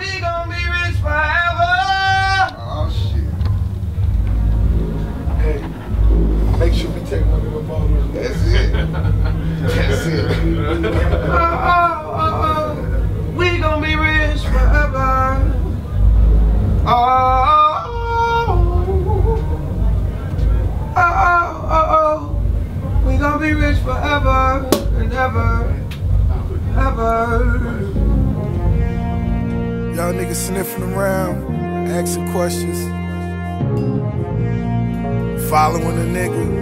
We gon' be sniffing around, asking questions, following a nigga.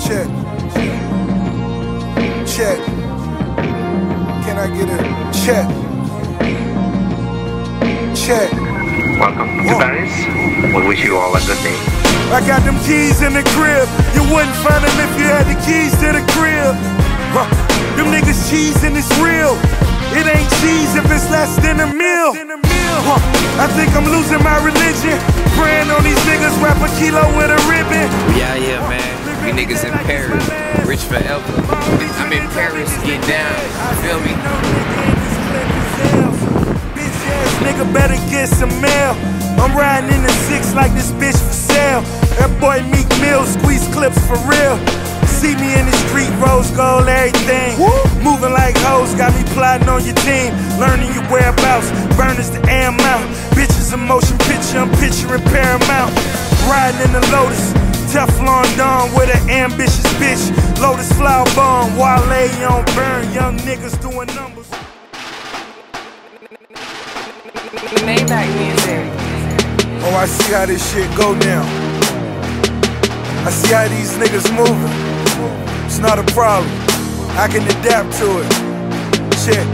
Check. Check. Can I get a check? Check. Welcome to Paris. We wish you all a good day. I got them keys in the crib. You wouldn't find them if you had the keys to the crib. Huh. Them niggas cheese and it's real. It ain't cheese if it's less than a meal. Huh. I think I'm losing my religion. Praying on these niggas, wrap a kilo with a ribbon. We out here, man. We niggas in Paris, rich forever. I'm in Paris, get down. You feel me? Bitch ass nigga better get some mail. I'm riding in the six like this bitch for sale. That boy Meek Mill squeeze clips for real. See me in the street, rose gold, everything. Moving like hoes, got me plotting on your team. Learning your whereabouts, burners the air out. Bitches a motion picture, I'm picturing Paramount. Riding in the Lotus, Teflon Don with an ambitious bitch. Lotus flower bomb, Wale on burn, young niggas doing numbers. Maybach music. Oh, I see how this shit go down. I see how these niggas moving. It's not a problem. I can adapt to it. Check.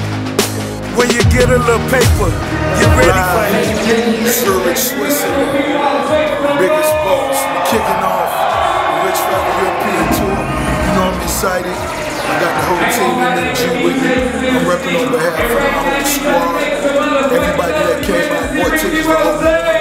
When you get a little paper, get ready for it. Zurich, Switzerland. Biggest boss. Kicking off Rich Forever European tour. You know I'm excited. I got the whole team in the G with me. I'm repping on behalf of the whole squad. Everybody that came out bought tickets to all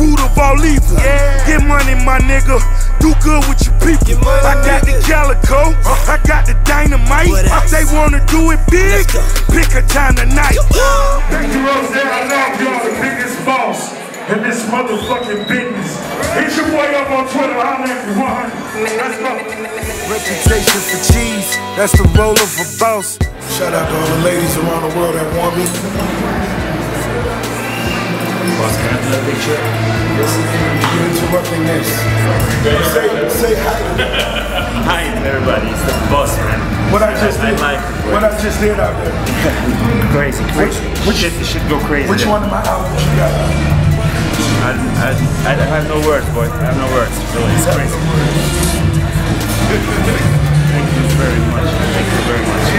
root of all evil. Get money, my nigga. Do good with your people. I got the calico. I got the dynamite. They wanna do it big. Pick a time tonight. Thank you, Rose. I love y'all, the biggest boss in this motherfucking business. Hit your boy up on Twitter. Holla at me, 100. Let's go. Reputation for cheese. That's the role of a boss. Shout out to all the ladies around the world that want me. Boss, can I do a picture? This is You're interrupting this. Say, say hi to. Hi everybody, it's the boss man. What I just I did. like What I just did out there. crazy, crazy. Which- shit, should go crazy. Which one of my albums you got? I, I, I have no words, boy. I have no words. Really, it's crazy. Thank you very much. Thank you very much.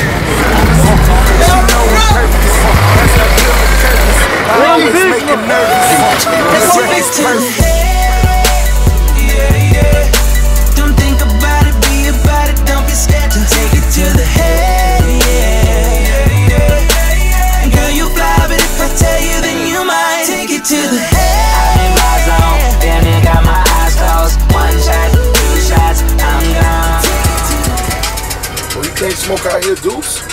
This record's perfect. Yeah, yeah. Don't think about it, be about it. Don't be scared to take it to the head. Yeah, yeah. Girl, you fly, but if I tell you, then you might take it to the head. I'm in my zone, damn it, got my eyes closed. One shot, two shots, I'm gone. Oh, you can't smoke out here, Deuce?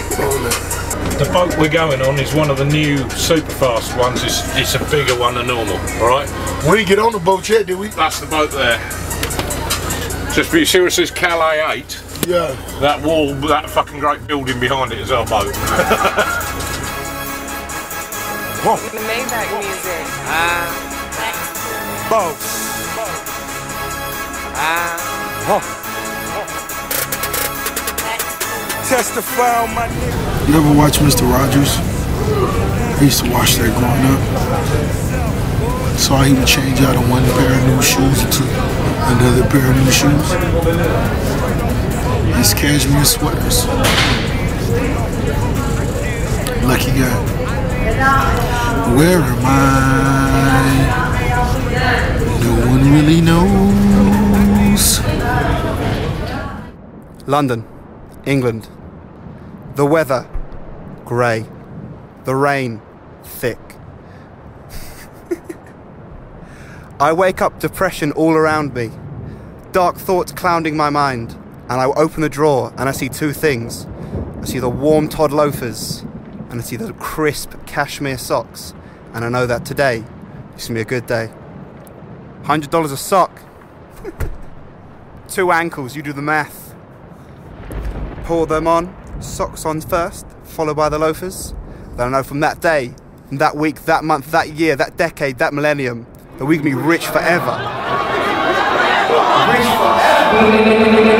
The boat we're going on is one of the new super fast ones. It's, it's a bigger one than normal, alright? We didn't get on the boat yet, did we? That's the boat there. Just be see where it says Calais 8? Yeah. That wall, that fucking great building behind it is our boat. Maybach music. Boss. Testify on my nigga. You ever watch Mr. Rogers? I used to watch that growing up. Saw he would change out of one pair of new shoes into another pair of new shoes. His cashmere sweaters. Lucky guy. Where am I? No one really knows. London, England. The weather, grey. The rain, thick. I wake up depression all around me. Dark thoughts clouding my mind. And I open the drawer and I see two things. I see the warm Todd loafers and I see the crisp cashmere socks. And I know that today is gonna be a good day. $100 a sock. Two ankles, you do the math. Pour them on, socks on first, followed by the loafers. Then I know from that day, from that week, that month, that year, that decade, that millennium, that we can be rich forever. Rich forever.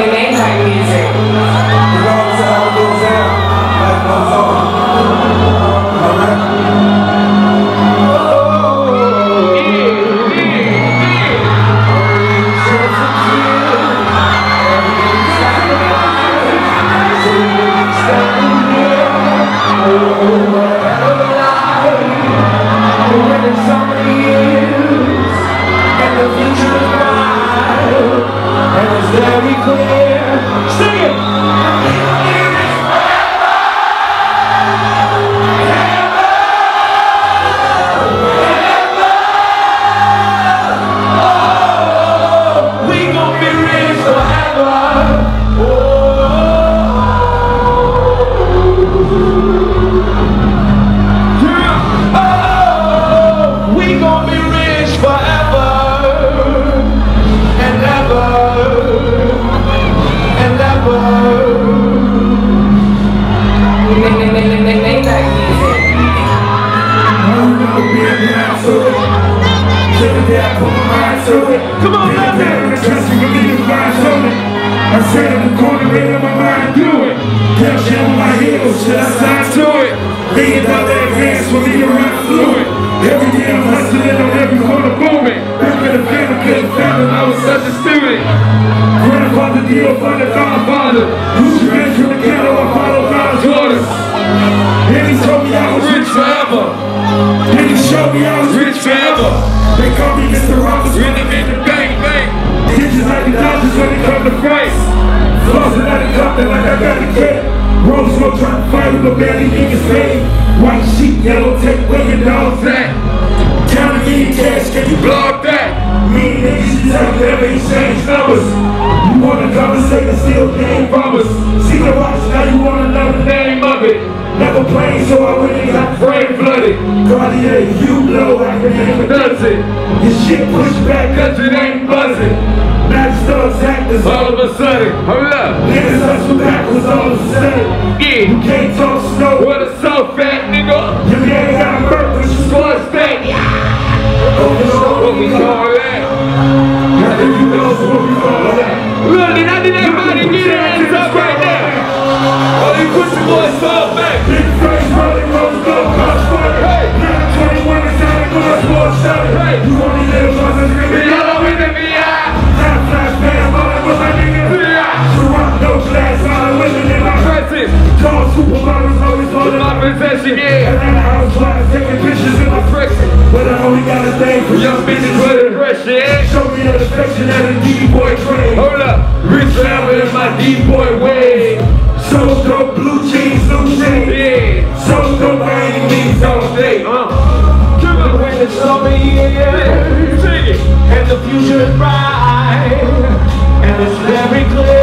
Come on, love it. With me to find something. I said in the corner, up my mind do it. Cash on my heels, should I sign to it? Million dollar advance for me to run fluid. Every day I'm hustling on every corner booming. Back in the family, couldn't fathom I was such a student. Grandfather deal, father, godfather. Who's ran from the ghetto, I follow God's orders. And he told And he me I was rich forever. They call me Mr. Roberts, rhythm in the bang bang. Digits like the Dodgers when it come to price. Flossing out the company like I got a kid. Rose smoke trying to fight with a barely niggas paid. White sheep, yellow tape, where your dogs at? Counting me in cash, can you block that? Me and niggas, you tell never exchange numbers. You wanna conversate and still game promise. See the watch, now you wanna know the name of it. Never playing, so I went Cartier, you blow, I can name does it. Your shit pushed back, cause it ain't buzzing. Now the actors all of a sudden. Hold up. Niggas hustle backwards all of a sudden. Yeah. You can't talk snow. What a so fat nigga. Your man got murked, but you squad back. Yeah. Oh, you know we call that. Now you know what we call that. Look, did I did everybody get their hands up right now? Oh, you push the boys fall back. Affection and a D-boy trade. Hold up. Rich in my D-boy way. So dope, blue jeans, blue shade. Yeah. So dope, by any means, all day. Uh. But when the summer sing it. And the future is bright. And it's very clear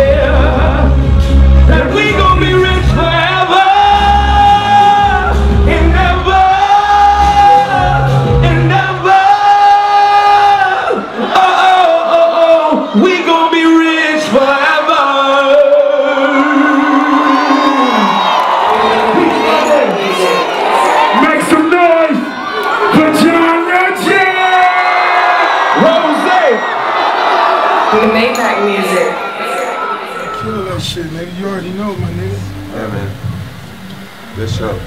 The Maybach music. Kill that shit, nigga. You already know, my nigga. Yeah, man. Good show.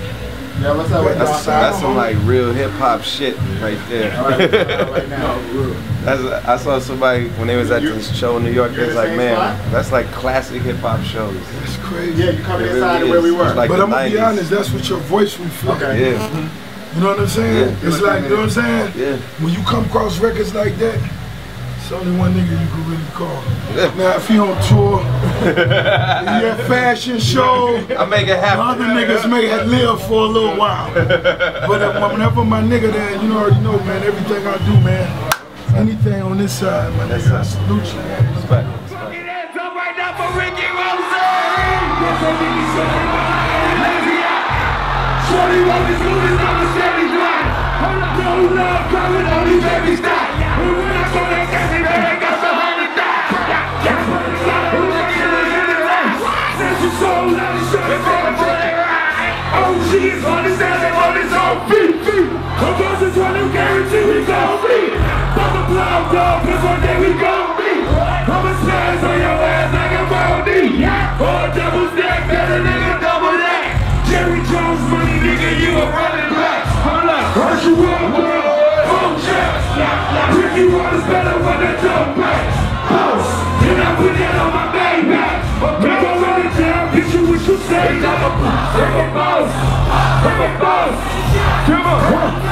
Yeah, what's up with That's, that's some like real hip hop shit right there. All right, right. That's, I saw somebody when they was at this show in New York. They was like, man, spot? that's like classic hip hop shows. That's crazy. Yeah, you coming It inside really where we were. Like but I'm gonna be honest, that's what your voice reflects. Okay. Yeah, You know what I'm saying? Yeah. It's like, you know what I'm saying? yeah. When you come across records like that, it's only one nigga you can really call. Now, if he on tour, if he at fashion show, I make it happen. other niggas may have lived for a little while. But if, whenever my nigga there, you know, already know, man, everything I do, man, anything on this side, my That's nigga, I salute you, man. Respect. Up right now for Ricky Rose! Shorty want this good as I'm a Chevy drive. No love coming, only baby style. And when I go that Oh, is on ass and on his own feet. A boss is one who guarantee we gon' be. Pop a blow, dog, cause one day we gon' be. I'ma smash on your ass like a Brody. Or a double stack, better nigga, double that. Jerry Jones money, nigga, you a running back. Hold up, heard you up, girl. Home chest. Ricky Watters better when they jump back. Come on.